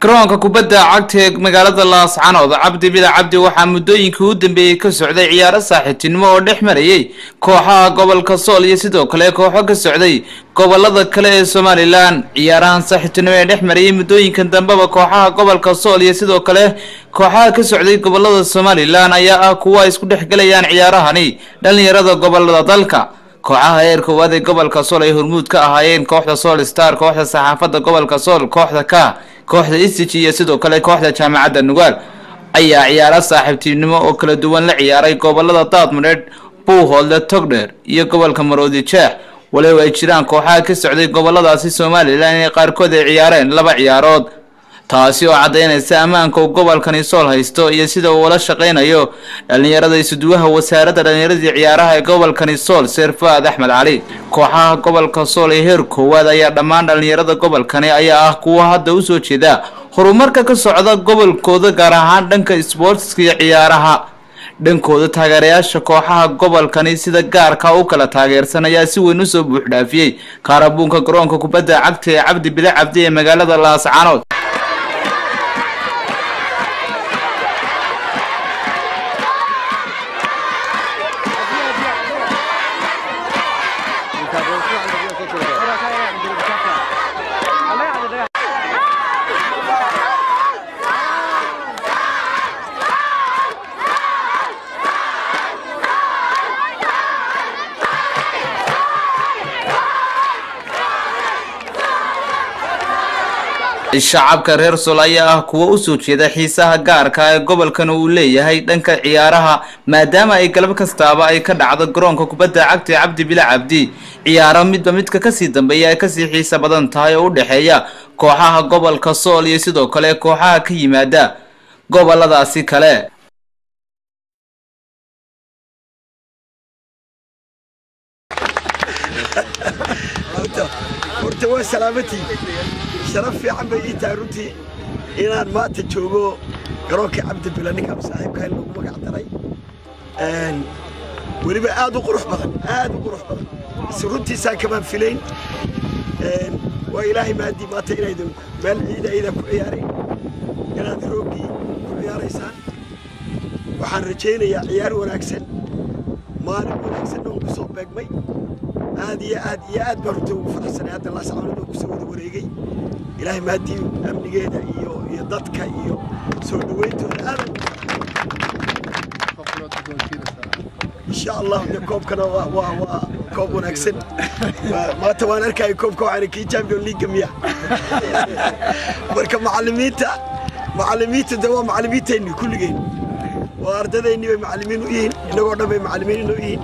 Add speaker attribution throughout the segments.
Speaker 1: garoonka kubadda cagta ee magaalada laascanood cabdi bida cabdi waxaa muddooyinkii u dambeeyey ka socday ciyaaro saaxiibtinimo oo dhex marayay kooxaha gobolka sool iyo sidoo kale kooxo ka socday gobollada kale ee somalilan ciyaarahan saaxiibtinimo ee dhex marayay muddooyinkan dambeba kooxaha gobolka sool iyo sidoo kale kooxaha ka socday gobollada somalilan ayaa ah kuwa ay isku dhex gelayaan ciyaarahani dhalinyarada gobollada dalka. Kooxaha heer koowaad ee gobolka sool ay hormuud ka ahaayeen kooxda sool star kooxda saxaafadda gobolka sool kooxda ka kooxda istiji iyo sidoo kale kooxda jaamacadda nugaal ayaa ciyaaro saaxiibtinimo oo kala duwan la ciyaaray gobollada daadmareed buuhoodle togdheer iyo gobolka maroodi jeex. Waliba ay jiraan kooxaha ka socday goboladaasi somalilan inay qaarkood ay ciyaareen laba ciyaarood taasi oo caddaynaysa ammaanka uu gobolkani sool haysto iyo sida uu ula shaqaynayo dhalinyarada isuduwaha wasaaradda dhalinyaradii ciyaaraha ee gobolkani sool seer fa-aad axmed cali kooxaha gobolka sool ee heer koowaad ayaa dhammaan dhalinyarada gobolkani ayaa ah kuwa hadda u soo jeeda horumarka ka socda gobolkooda gaar ahaan dhanka sboortska iyo ciyaaraha. Dhankooda taageerayaasha kooxaha gobolkani sida gaarka u kala taageersan ayaa si weyn u soo buuxdhaafiyey kaarabuunka garoonka kubadda cagta ee cabdi bile cabdi ee magaalada laascanood shacabka reer sool ayaa ah kuwa u soo jeeda xiisaha gaarka ee gobolkan uu leeyahay dhanka ciyaaraha maadaama ay galab kastaaba ay ka dhacdo garoonka kubadda cagta ee cabdi bila cabdi. Ciyaaro midba midka ka sii dambeeya ay ka sii xiisa badan tahay oo u dhexeeya kooxaha gobolka sool iyo sidoo kale kooxaha ka yimaada goboladaasi kale
Speaker 2: sharaf fiican bay ii tahay runtii. Inaan maanta joogo garoonka cabdibila ninkaan saaxiibkahay loogu magac daray. Weliba aad u qurux badan aad u qurux badan. Is runtiisaan kamaan filayn waa ilaahay maadii maanta inayd meel ciida aydan ku ciyaarayn inaad rooggii ku ciyaaraysaan. Waxaan rajaynayaa ciyaar wanaagsan maalin wanaagsan oo ku soo beegmay aad iyo aad iyo aad baan runta ugu faraxsanay hadda laascaanood oo kusoo wada wareegay ilaahay mahadii amnigeeda iyo iyo dadka iyo soo dhawayntooda aad إن شاء الله كوب كنا و و و كوب ونكسن ما تبغى نركع كوب كوب عن كي تشامبيون ليج مية مركب معلميتا معلميتا دوا معلميتا إني كل جين وأردت إني معلمين وين نقعد معلمين وين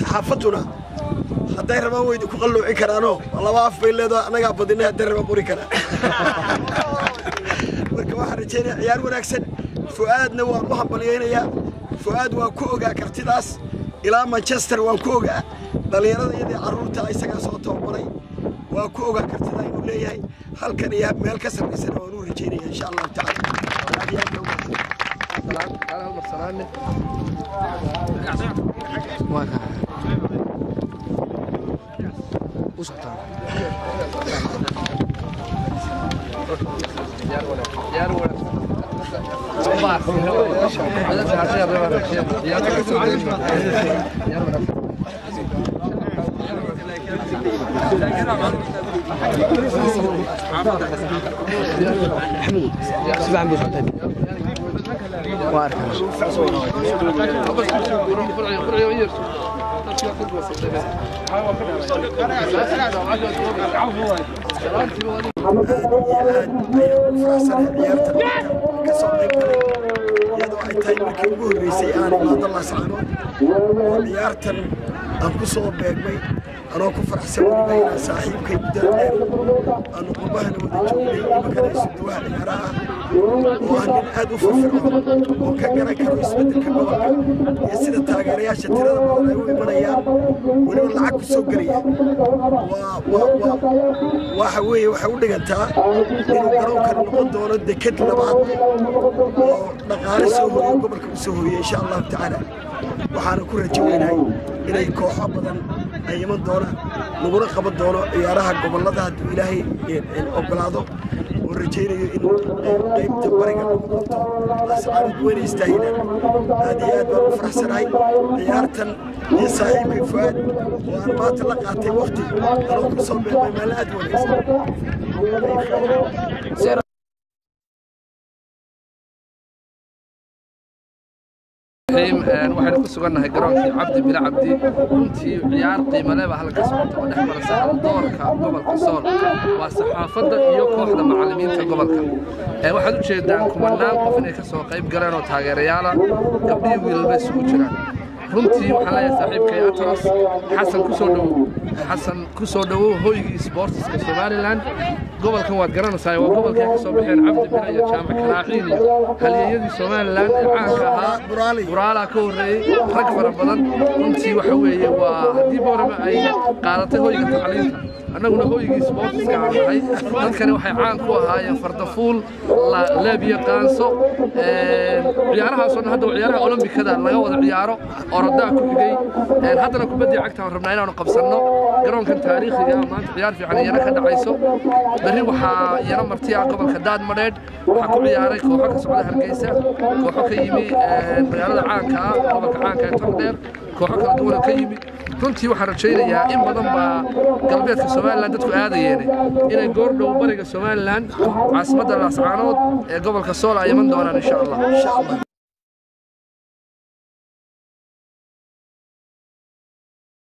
Speaker 2: صحافتنا hadday rabaan waydi ku qalluuci karaanoo laba af bay leedaho annagaa badinay hadday rabaan qori karaan marka waxaan rajaynaya ciyaar wanaagsan. Fu'aadna waan u hambalyaynayaa fu'aad waan ku ogaa kartidaas. Ilaa manchester waan ku ogaa. Dhallinyarada iyadii carruurta isagaa soo tababaray waan ku ogaa kartida inuu leeyahay. Halkan iyo meel ka sarraysana waan u rajaynaya insha allahu وسعطان حمود سبع عم بيسعطان واركب ciyaartan aan ku soo beegmay anoo ku faraxsan weliba inaan saaxiibkay muddada dheer aanu qurbahana wada joognay imakana isuduwaha ciyaaraha oo ah. Nin aad u firfircoon oo ka garan karo isbeddelka gobolka. Iyo sida taageerayaasha tirada badan ay u imanayaan weliba lacag ku soo gelaya. Waxa weeye waxay u dhigantaa inuu garoonkani noqon doono deked labaad oo dhaqaale soo hooyo gobolka u soo hooyo insha allahu tacaala waxaana ku rajo weynahay inay kooxo badan ay iman doonaan laguna qaban doono ciyaaraha gobollada hadduu ilaahay ogolaado oo rajaynayo in qaybta bariga lagu qabto laascaanood weyna istaahila aad iyo aad baan u faraxsanahay ciyaartan iyo saaxiibkay fuaad oo aan maanta la qaatay wakti anoo ku soo beelmay maalin aad wanaagsan
Speaker 3: waxaynu ku sugannahay garoonkii cabdi bile cabdi runtii ciyaar qiimaleba halka socota oo dhex marasa doorka gobolka sool waa saxaafadda iyo kooxda macallimiinta gobolka waxaad u jeedaan kumanaan qof inay ka soo qayb galeen oo taageerayaala gabdhihii wiilalba isugu jiraan runtii waxaan leeyahay saaxiibkay atros xasan ku soo dhowow xasan ku soo dhowow hoygii sboortiska somalilan gobolkan waad garanaysaa waa gobolkay ka soo baxeen cabdi bile iyo jaamac kalaaxiin iyo halyeeyadii somalilan ee caanka ahaa buraalaa ka horreeyey rag fara badan runtii waxa weeye waa haddii boorama ay qaadatay hoyga tacliinta annaguna hoygii sboortiska aan nahay dadkani waxay caan ku ahaayeen fardafuul leebiyo qaanso ciyaarahaasoo dhan hadda ciyaaraha olombikada laga wada ciyaaro orodaa ku xigay haddana kubaddii cagta aan rabnaa inaanu qabsanno garoonkan taariikhiga maanta ciyaar fiican iyana ka dhacayso berri waxaa iyana martiya gobolka daadmadheedh waxaa ku ciyaaray kooxo ka socda hargeysa kooxo ka yimi magaalada caanka ah gobolka caanka ee togdheer kooxo kala duwana ka yimi runtii waxaan rajaynayaa in badan baa galbeedka somalilan dadku aadayeene inay goordhow bariga somalilan caasimadda laascaanood ee gobolka sool ay iman doonaan insha allah